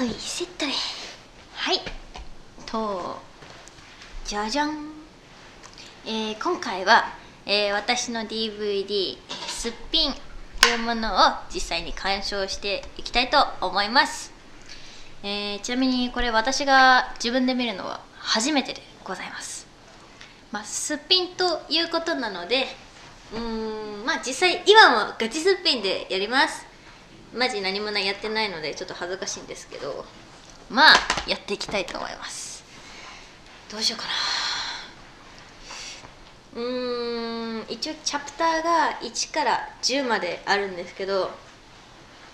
ほいセットではいとじゃじゃん。えー、今回は、えー、私の DVD「すっぴん」というものを実際に鑑賞していきたいと思います、えー、ちなみにこれ私が自分で見るのは初めてでございます。まあ、すっぴんということなのでうーんまあ実際今もガチすっぴんでやります。マジ何もないやってないのでちょっと恥ずかしいんですけどまあやっていきたいと思います。どうしようかな。うーん一応チャプターが1から10まであるんですけど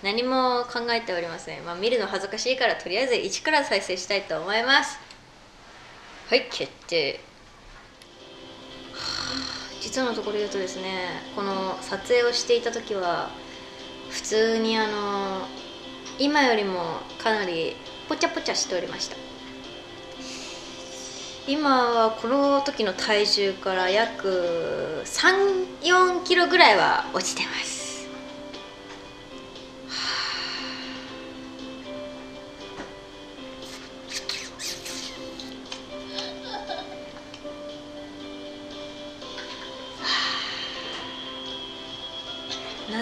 何も考えておりません、まあ、見るの恥ずかしいからとりあえず1から再生したいと思います。はい決定。実のところ言うとですねこの撮影をしていた時は通にあの今よりもかなりぽちゃぽちゃしておりました。今はこの時の体重から約34キロぐらいは落ちてます。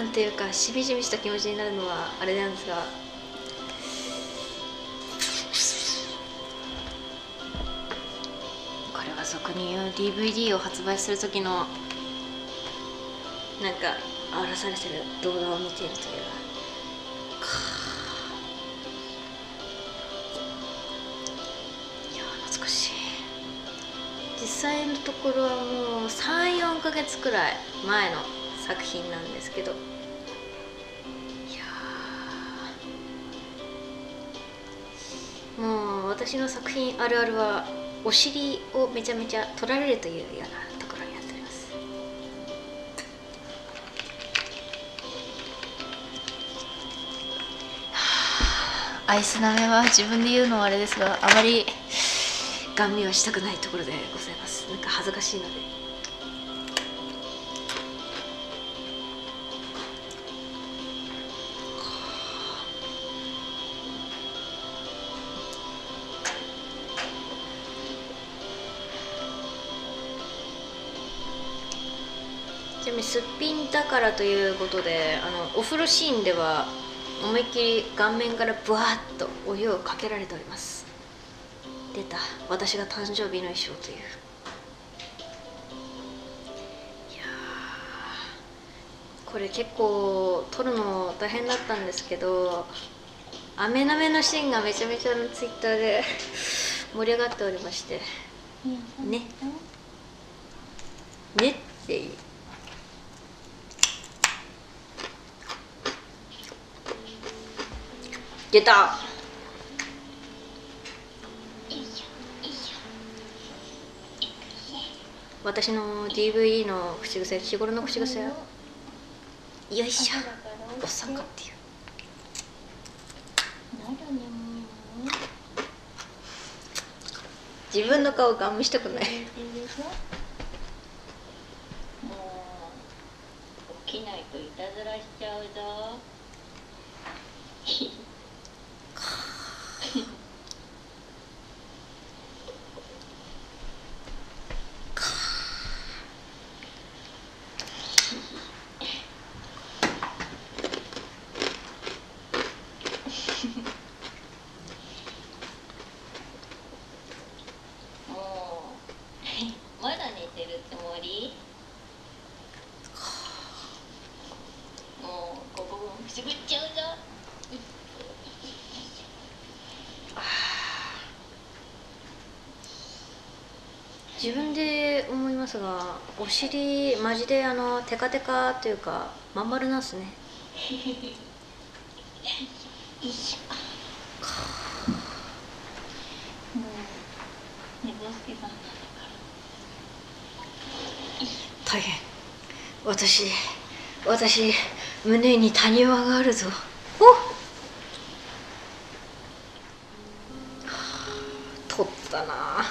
なんていうかしみじみした気持ちになるのはあれなんですがこれは俗に言う DVD を発売する時のなんか荒らされてる動画を見ているといういや懐かしい。実際のところはもう34か月くらい前の作品なんですけど。私の作品あるあるはお尻をめちゃめちゃ取られるというようなところになっております。アイスなめは自分で言うのはあれですがあまりガン見はしたくないところでございます。なんか恥ずかしいので。すっぴんだからということであのお風呂シーンでは思いっきり顔面からブワーッとお湯をかけられております。出た。私が誕生日の衣装という。いやこれ結構撮るの大変だったんですけど雨なめのシーンがめちゃめちゃツイッターで 盛り上がっておりまして。ね。ねっていう出た。私の DVD の口癖日頃の口癖。よいしょ。おっさんかっていう。自分の顔ガン見したくない。もう起きないといたずらしちゃうぞ。もう。まだ寝てるつもり？もう午後自分で思いますがお尻マジであのテカテカというかまん丸なんすね。もう寝ぼすけさんなんだから大変。私私胸に谷間があるぞ。お取ったな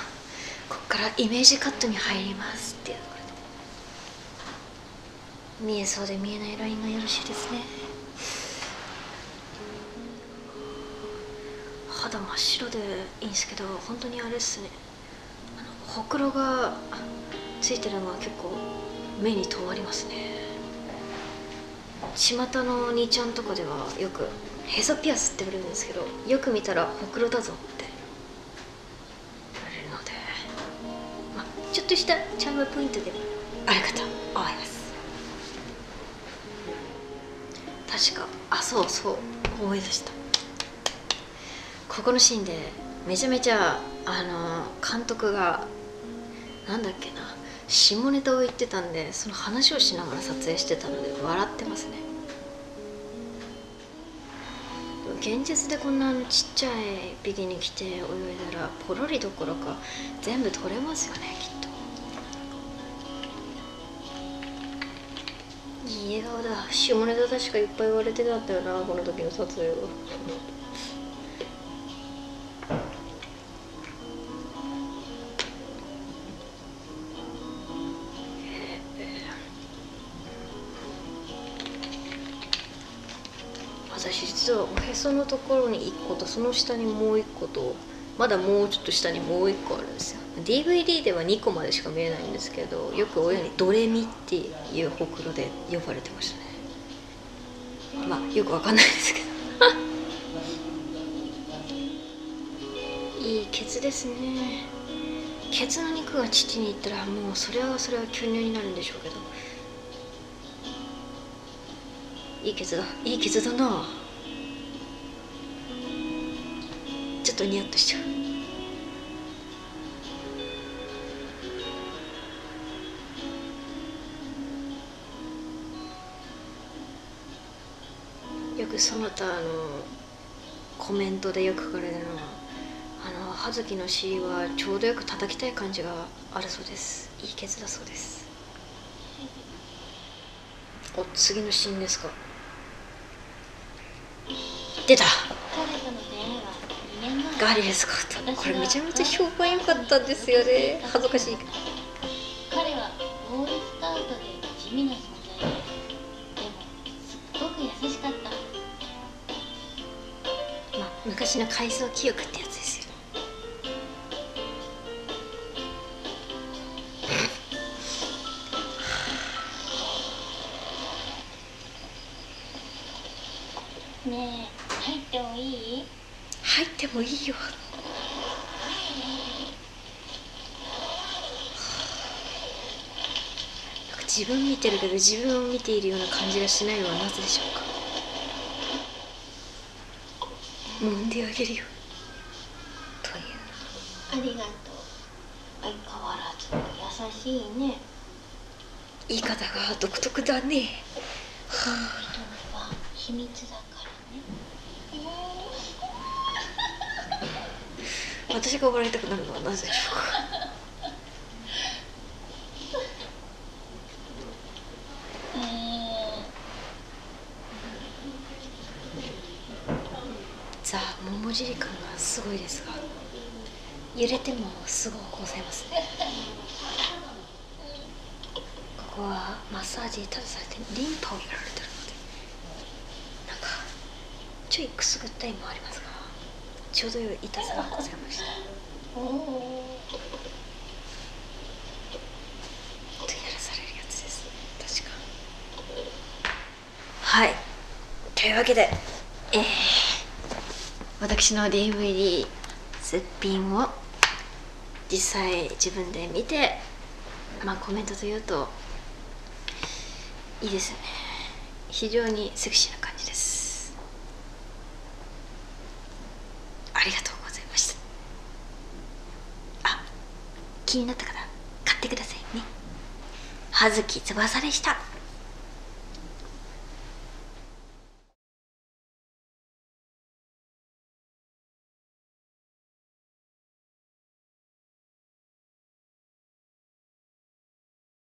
こっからイメージカットに入りますっていうところで見えそうで見えないラインがよろしいですね。肌真っ白でいいんですけど本当にあれっすね。あのほくろがついてるのが結構目に通りますね。巷のお兄ちゃんとかではよくへそピアスって言われるんですけどよく見たらほくろだぞ。したチャームポイントで。あるかと思います。確かあそうそう。思い出した。ここのシーンでめちゃめちゃあの監督がなんだっけな。下ネタを言ってたんでその話をしながら撮影してたので笑ってますね。現実でこんなちっちゃいビキニ着て泳いだらポロリどころか全部取れますよねきっといい笑顔だ。下ネタ確かいっぱい言われてたんだよなこの時の撮影は私実はおへそのところに1個とその下にもう1個とまだもうちょっと下にもう1個あるんですよ。DVD では2個までしか見えないんですけどよく親にドレミっていうほくろで呼ばれてましたね。まあよくわかんないですけど。いいケツですね。ケツの肉が父にいったらもうそれはそれは巨乳になるんでしょうけど。いいケツだ。いいケツだな。ちょっとニヤッとしちゃう。よくその他のコメントでよく書かれるのはあの葉月の尻はちょうどよく叩きたい感じがあるそうです。いいケツだそうです。お次のシーンですか？出た。ガリレスか。ったこれめちゃめちゃ評判良かったんですよね。恥ずかしい。彼はオールスカウトで地味な昔の回想記憶ってやつですよ。ねえ入ってもいい？入ってもいいよ。自分見てるけど自分を見ているような感じがしないのはなぜでしょうか？揉ん。であげるよというありがとう相変わらず優しいね言い方が独特だね人のは秘密だからね私が笑いたくなるのはなぜでしょうかザ・桃尻感がすごいですが揺れてもすごくございますね。ここはマッサージただされてリンパをやられてるのでなんかちょいくすぐったいもありますがちょうど良い痛さがございました。おーとやらされるやつです。確か。はい。というわけでえー、私の DVD すっぴんを実際自分で見てまあコメントというといいですね。非常にセクシーな感じです。ありがとうございました。あ気になった方買ってくださいね。葉月翼でした。